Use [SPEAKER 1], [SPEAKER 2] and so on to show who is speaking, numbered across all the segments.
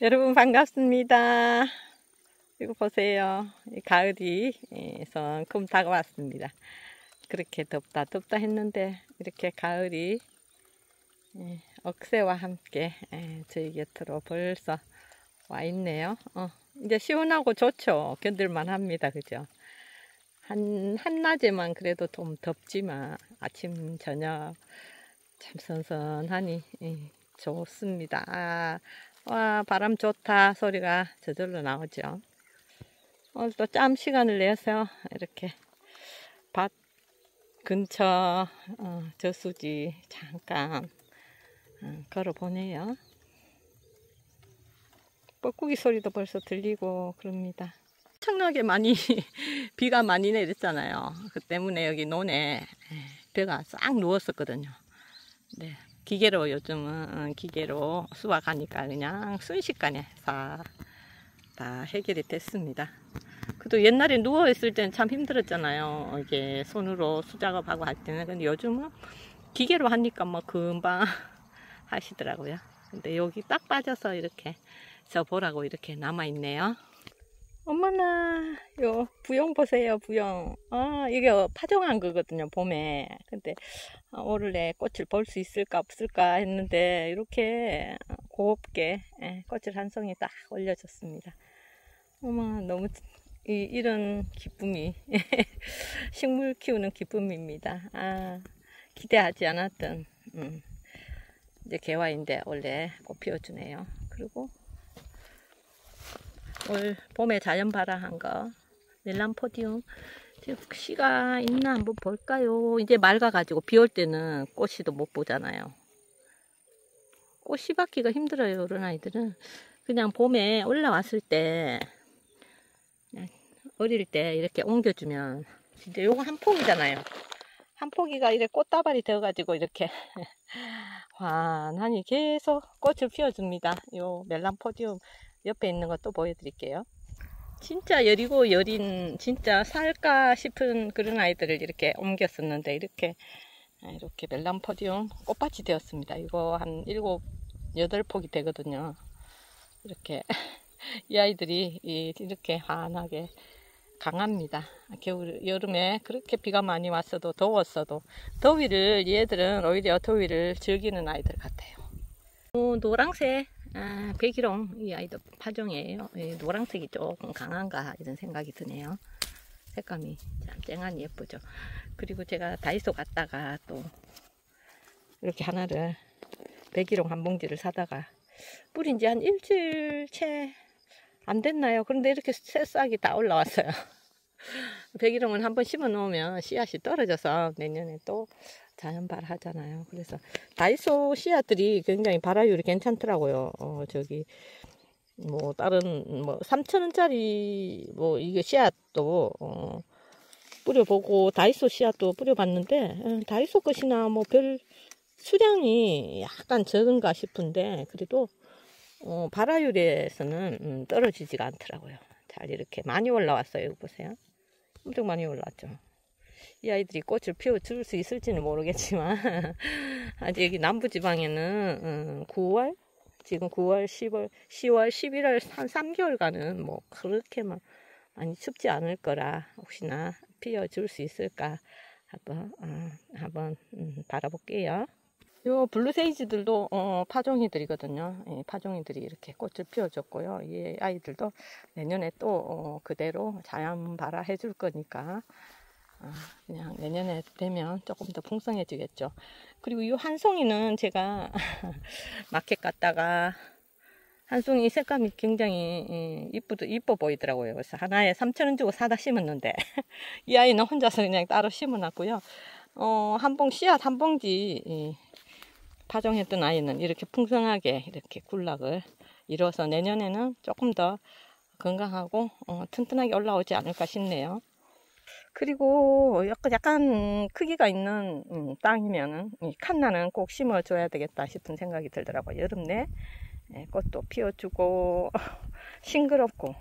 [SPEAKER 1] 여러분 반갑습니다. 이거 보세요. 가을이 성큼 다가왔습니다. 그렇게 덥다 덥다 했는데 이렇게 가을이 억새와 함께 저희 곁으로 벌써 와 있네요. 어, 이제 시원하고 좋죠. 견딜만 합니다. 그죠? 한, 한낮에만 그래도 좀 덥지만 아침, 저녁 참 선선하니 좋습니다. 아, 와, 바람 좋다 소리가 저절로 나오죠. 오늘 또짬 시간을 내서 이렇게 밭 근처 어, 저수지 잠깐 어, 걸어보네요. 뻐꾸기 소리도 벌써 들리고 그럽니다. 엄청나게 많이 비가 많이 내렸잖아요. 그 때문에 여기 논에 벼가 싹 누웠었거든요. 네, 기계로 요즘은 어, 기계로 수확하니까 그냥 순식간에 다, 다 해결이 됐습니다. 그래도 옛날에 누워있을 때는 참 힘들었잖아요. 이게 손으로 수작업하고 할 때는. 근데 요즘은 기계로 하니까 뭐 금방 하시더라고요. 근데 여기 딱 빠져서 이렇게 저 보라고 이렇게 남아있네요. 어머나 요 부영 보세요 부영. 아 이게 파종한 거거든요 봄에. 근데 올해 꽃을 볼 수 있을까 없을까 했는데 이렇게 곱게 예, 꽃을 한 송이 딱 올려줬습니다. 어머 너무 이, 이런 기쁨이 식물 키우는 기쁨입니다. 아 기대하지 않았던 음, 이제 개화인데 원래 꽃 피워주네요. 그리고 올 봄에 자연 발화한 거. 멜란포디움. 지금 씨가 있나 한번 볼까요? 이제 맑아가지고 비 올 때는 꽃이도 못 보잖아요. 꽃이 받기가 힘들어요 그런 아이들은. 그냥 봄에 올라왔을 때 어릴 때 이렇게 옮겨주면 진짜 요거 한 포기잖아요. 한 포기가 이렇게 꽃다발이 되어가지고 이렇게 환하니 계속 꽃을 피워줍니다. 요 멜란포디움 옆에 있는 것도 보여드릴게요. 진짜 여리고 여린 진짜 살까 싶은 그런 아이들을 이렇게 옮겼었는데 이렇게 아, 이렇게 멜란포디움 꽃밭이 되었습니다. 이거 한 일곱 여덟 폭이 되거든요. 이렇게 이 아이들이 이렇게 환하게 강합니다. 겨울 여름에 그렇게 비가 많이 왔어도 더웠어도 더위를 얘들은 오히려 더위를 즐기는 아이들 같아요. 어, 노랑새 아, 백일홍 이 아이도 파종이에요. 노란색이 조금 강한가 이런 생각이 드네요. 색감이 참 쨍하니 예쁘죠. 그리고 제가 다이소 갔다가 또 이렇게 하나를 백일홍 한 봉지를 사다가 뿌린 지 한 일주일 채 안 됐나요? 그런데 이렇게 새싹이 다 올라왔어요. 백일홍은 한번 심어 놓으면 씨앗이 떨어져서 내년에 또 자연발 하잖아요. 그래서 다이소 씨앗들이 굉장히 발화율이 괜찮더라고요. 어, 저기 뭐 다른 뭐 3천원짜리 뭐 이게 씨앗도 어, 뿌려보고 다이소 씨앗도 뿌려봤는데 음, 다이소 것이나 뭐 별 수량이 약간 적은가 싶은데 그래도 어, 발화율에서는 음, 떨어지지가 않더라고요. 잘 이렇게 많이 올라왔어요. 보세요. 엄청 많이 올라왔죠. 이 아이들이 꽃을 피워줄 수 있을지는 모르겠지만 아직 여기 남부지방에는 9월 음, 지금 9월 10월 10월 11월 한 3개월간은 뭐 그렇게 막 많이 춥지 않을 거라 혹시나 피워줄 수 있을까 한번 어, 한번 음, 바라볼게요. 요 블루세이지들도 어, 파종이들이거든요. 예, 파종이들이 이렇게 꽃을 피워줬고요. 이 아이들도 내년에 또 어, 그대로 자연 발화해 줄 거니까 아, 그냥 내년에 되면 조금 더 풍성해지겠죠. 그리고 이 한 송이는 제가 마켓 갔다가 한 송이 색감이 굉장히 이쁘도 이뻐 보이더라고요. 그래서 하나에 3천원 주고 사다 심었는데 이 아이는 혼자서 그냥 따로 심어놨고요. 어, 한 봉 씨앗 한 봉지 파종했던 아이는 이렇게 풍성하게 이렇게 굴락을 이뤄서 내년에는 조금 더 건강하고 어, 튼튼하게 올라오지 않을까 싶네요. 그리고 약간, 약간 크기가 있는 음, 땅이면은 칸나는 꼭 심어줘야 되겠다 싶은 생각이 들더라고요. 여름 내 예, 꽃도 피워주고 싱그럽고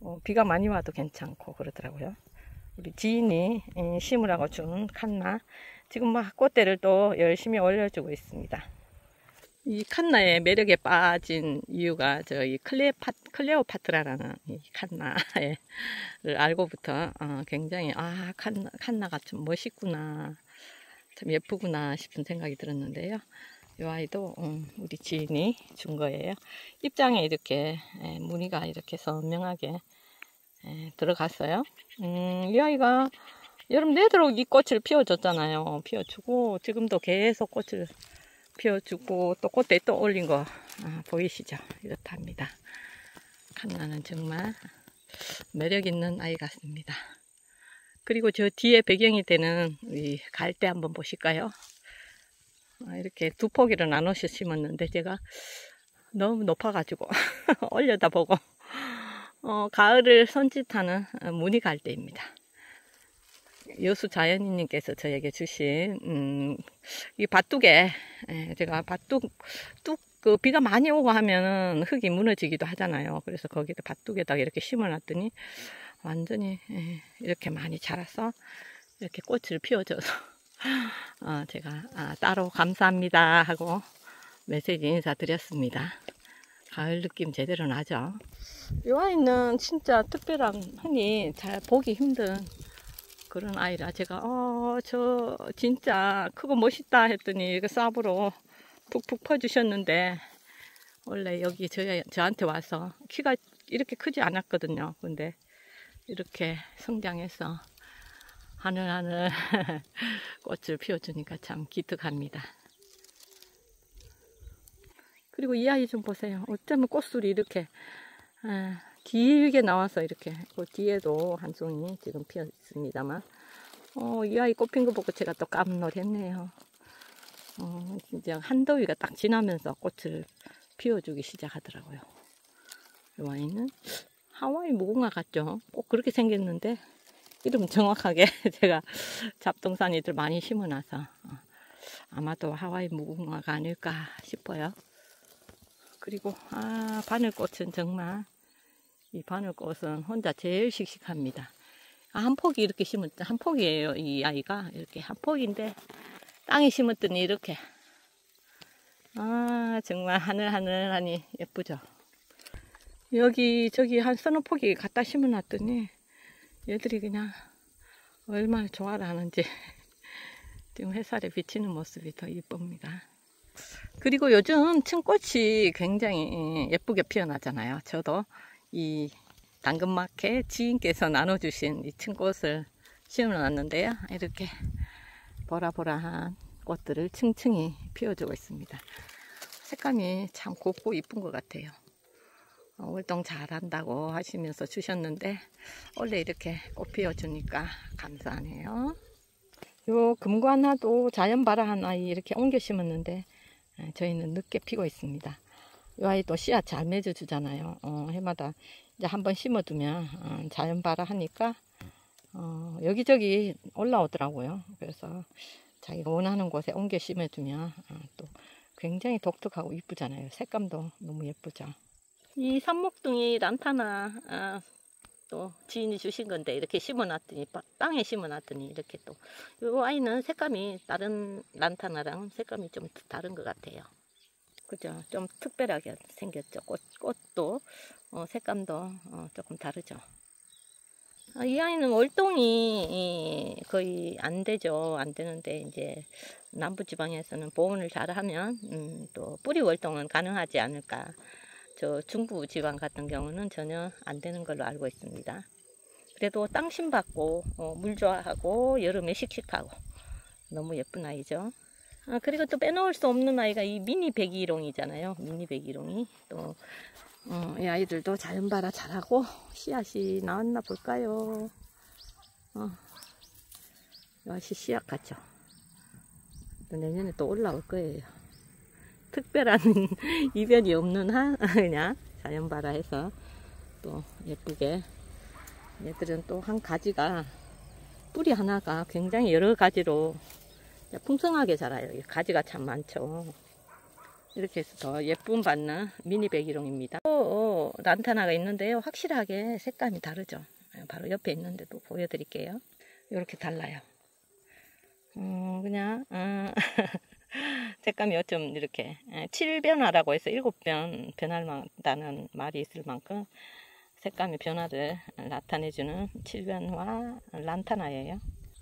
[SPEAKER 1] 어, 비가 많이 와도 괜찮고 그러더라고요. 우리 지인이 예, 심으라고 준 칸나 지금 막 꽃대를 또 열심히 올려주고 있습니다. 이 칸나의 매력에 빠진 이유가 저이 클레파, 클레오파트라라는 이 칸나를 알고부터 어, 굉장히 아 칸나, 칸나가 좀 멋있구나 참 예쁘구나 싶은 생각이 들었는데요. 이 아이도 음, 우리 지인이 준 거예요. 입장에 이렇게 에, 무늬가 이렇게 선명하게 에, 들어갔어요. 음, 이 아이가 여름 내도록 이 꽃을 피워줬잖아요. 피워주고 지금도 계속 꽃을 피워주고 또 꽃대 또 올린 거 아, 보이시죠? 이렇답니다. 칸나는 정말 매력 있는 아이 같습니다. 그리고 저 뒤에 배경이 되는 이 갈대 한번 보실까요? 아, 이렇게 두 포기를 나눠서 심었는데 제가 너무 높아가지고 올려다 보고 어, 가을을 손짓하는 무늬 갈대입니다. 여수 자연인님께서 저에게 주신 음, 이 밭둑에 예, 제가 밭둑 뚝그 비가 많이 오고 하면은 흙이 무너지기도 하잖아요. 그래서 거기다 밭둑에다가 이렇게 심어놨더니 완전히 예, 이렇게 많이 자라서 이렇게 꽃을 피워줘서 어, 제가 아, 따로 감사합니다 하고 메시지 인사드렸습니다. 가을 느낌 제대로 나죠. 이 아이는 진짜 특별한 흔히 잘 보기 힘든 그런 아이라 제가 어 저 진짜 크고 멋있다 했더니 그 쌉으로 푹푹 퍼주셨는데 원래 여기 저, 저한테 와서 키가 이렇게 크지 않았거든요. 근데 이렇게 성장해서 하늘하늘 꽃을 피워주니까 참 기특합니다. 그리고 이 아이 좀 보세요. 어쩌면 꽃술이 이렇게 아, 길게 나와서 이렇게 그 뒤에도 한 송이 지금 피어 있습니다만 어, 이 아이 꽃핀 거 보고 제가 또 깜놀했네요. 어, 진짜 한더위가 딱 지나면서 꽃을 피워주기 시작하더라고요. 이 와인은 하와이 무궁화 같죠? 꼭 그렇게 생겼는데 이름 정확하게 제가 잡동사니들 많이 심어놔서 어, 아마도 하와이 무궁화가 아닐까 싶어요. 그리고 아 바늘꽃은 정말 이 바늘꽃은 혼자 제일 씩씩합니다. 아, 한 폭이 이렇게 심은 한 폭이에요. 이 아이가 이렇게 한 폭인데 땅에 심었더니 이렇게 아 정말 하늘하늘하니 예쁘죠. 여기 저기 한 서너 폭이 갖다 심어 놨더니 얘들이 그냥 얼마나 좋아를 하는지 지금 햇살에 비치는 모습이 더 이쁩니다. 그리고 요즘 층꽃이 굉장히 예쁘게 피어나잖아요. 저도 이 당근마켓 지인께서 나눠주신 이 층꽃을 심어놨는데요. 이렇게 보라보라한 꽃들을 층층이 피워주고 있습니다. 색감이 참 곱고 이쁜 것 같아요. 어, 월동 잘한다고 하시면서 주셨는데 원래 이렇게 꽃 피워주니까 감사하네요. 요 금관화도 자연바라 하나 이렇게 옮겨 심었는데 저희는 늦게 피고 있습니다. 이 아이도 씨앗 잘 맺어 주잖아요. 어, 해마다 이제 한번 심어 두면 어, 자연 발화 하니까 어, 여기저기 올라오더라고요. 그래서 자기가 원하는 곳에 옮겨 심어 두면 어, 또 굉장히 독특하고 이쁘잖아요. 색감도 너무 예쁘죠. 이 산목둥이 란타나 아, 또 지인이 주신 건데 이렇게 심어놨더니 땅에 심어놨더니 이렇게 또 이 아이는 색감이 다른 란타나랑 색감이 좀 다른 것 같아요. 그죠? 좀 특별하게 생겼죠. 꽃, 꽃도 어, 색감도 어, 조금 다르죠. 아, 이 아이는 월동이 거의 안 되죠. 안 되는데 이제 남부지방에서는 보온을 잘하면 음, 또 뿌리 월동은 가능하지 않을까. 저 중부 지방 같은 경우는 전혀 안 되는 걸로 알고 있습니다. 그래도 땅심 받고 어, 물 좋아하고 여름에 씩씩하고 너무 예쁜 아이죠. 아, 그리고 또 빼놓을 수 없는 아이가 이 미니 배기롱이잖아요. 미니 배기롱이. 또, 어, 이 아이들도 자연발화 잘하고 씨앗이 나왔나 볼까요? 어, 씨앗이 씨앗 같죠? 또 내년에 또 올라올 거예요. 특별한 이변이 없는 한, 그냥 자연발화해서 또 예쁘게 얘들은 또 한 가지가 뿌리 하나가 굉장히 여러 가지로 풍성하게 자라요. 가지가 참 많죠. 이렇게 해서 더 예쁨 받는 미니 백일홍입니다. 또 란타나가 있는데요. 확실하게 색감이 다르죠. 바로 옆에 있는데도 보여드릴게요. 이렇게 달라요. 음, 그냥 음, 색감이 어쩜 이렇게 7변화라고 해서 7변 변할만다는 말이 있을 만큼 색감의 변화를 나타내주는 7변화 란타나예요.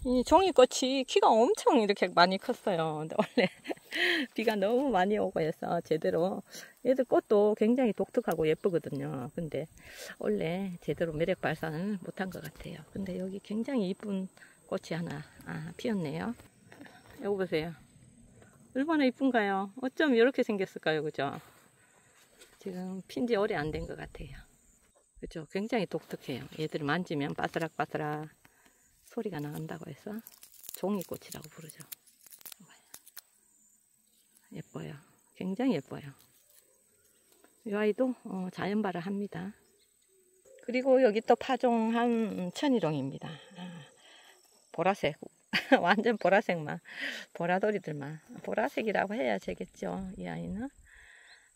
[SPEAKER 1] 이 종이꽃이 키가 엄청 이렇게 많이 컸어요. 근데 원래 비가 너무 많이 오고 해서 제대로 얘들 꽃도 굉장히 독특하고 예쁘거든요. 근데 원래 제대로 매력 발산을 못한 것 같아요. 근데 여기 굉장히 이쁜 꽃이 하나 아, 피었네요. 여기 보세요. 얼마나 이쁜가요? 어쩜 이렇게 생겼을까요? 그죠? 지금 핀지 오래 안 된 것 같아요. 그죠? 굉장히 독특해요. 얘들 만지면 바스락바스락 소리가 나온다고 해서 종이꽃이라고 부르죠. 예뻐요. 굉장히 예뻐요. 이 아이도 어, 자연발을 합니다. 그리고 여기 또 파종한 천일홍입니다. 아, 보라색 완전 보라색만 보라돌이들만 보라색이라고 해야 되겠죠 이 아이는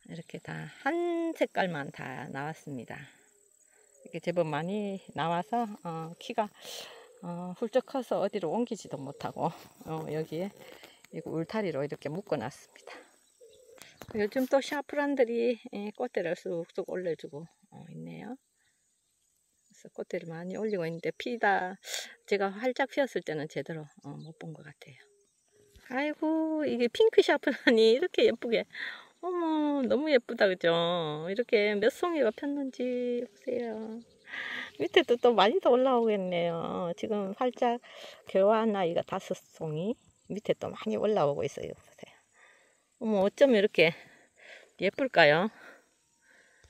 [SPEAKER 1] 이렇게 다 한 색깔만 다 나왔습니다 이게 제법 많이 나와서 어, 키가 어, 훌쩍 커서 어디로 옮기지도 못하고 어, 여기에 이거 울타리로 이렇게 묶어 놨습니다 요즘 또 샤프란들이 예, 꽃대를 쑥쑥 올려주고 어, 있네요 그래서 꽃대를 많이 올리고 있는데 피다 제가 활짝 피었을 때는 제대로 어, 못본 것 같아요. 아이고 이게 핑크 샤프란이 이렇게 예쁘게 어머 너무 예쁘다 그죠? 이렇게 몇 송이가 폈는지 보세요. 밑에도 또 많이 더 올라오겠네요. 지금 개화한 나이가 다섯 송이 밑에 또 많이 올라오고 있어요. 보세요. 어머 어쩜 이렇게 예쁠까요?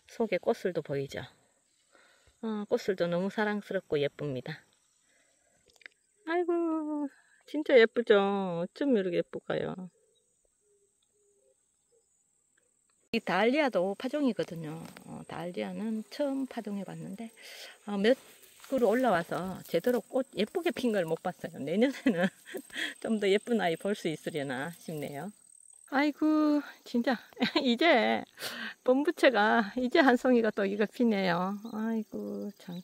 [SPEAKER 1] 속에 꽃술도 보이죠? 어, 꽃술도 너무 사랑스럽고 예쁩니다. 아이고 진짜 예쁘죠? 어쩜 이렇게 예쁠까요? 이 달리아도 파종이거든요. 어, 달리아는 처음 파종해 봤는데 어, 몇 그루 올라와서 제대로 꽃 예쁘게 핀 걸 못 봤어요. 내년에는 좀 더 예쁜 아이 볼 수 있으려나 싶네요. 아이고 진짜 이제 범부채가 이제 한 송이가 또 이거 피네요 아이고 참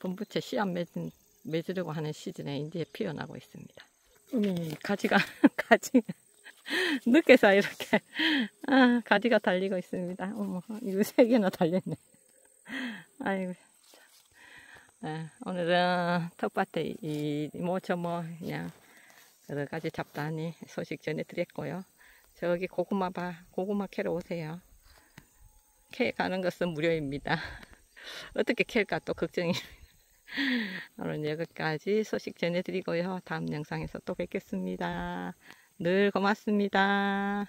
[SPEAKER 1] 범부채 씨앗 맺은, 맺으려고 하는 시즌에 이제 피어나고 있습니다 음, 가지가 가지 늦게서 이렇게 아, 가지가 달리고 있습니다 어머 이거 세 개나 달렸네 아이고 네, 오늘은 텃밭에 이뭐 저뭐 뭐 그냥 여러 가지 잡다니 소식 전해드렸고요 저기 고구마 봐. 고구마 캐러 오세요. 캐 가는 것은 무료입니다. 어떻게 캘까 또 걱정입니다. 오늘 여기까지 소식 전해드리고요. 다음 영상에서 또 뵙겠습니다. 늘 고맙습니다.